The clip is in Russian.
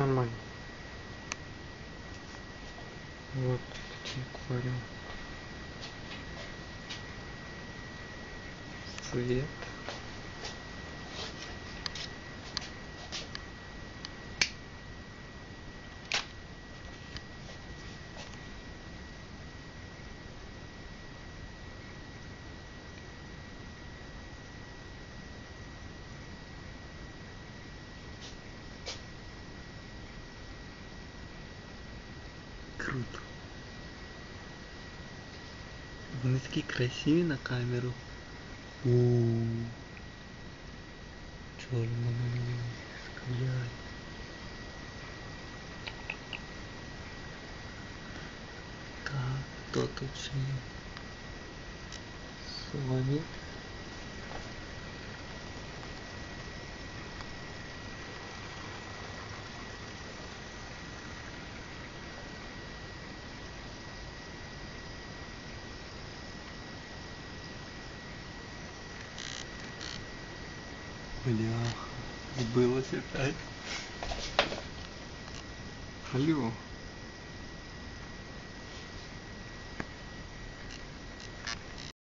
нормально. Вот такие аквариум. Цвет. Круто. Вони такі красиві на камеру. Ууу. Чорноморський. Так, хто тут ще є? Сонік. Бляха, сбылось опять. Алло.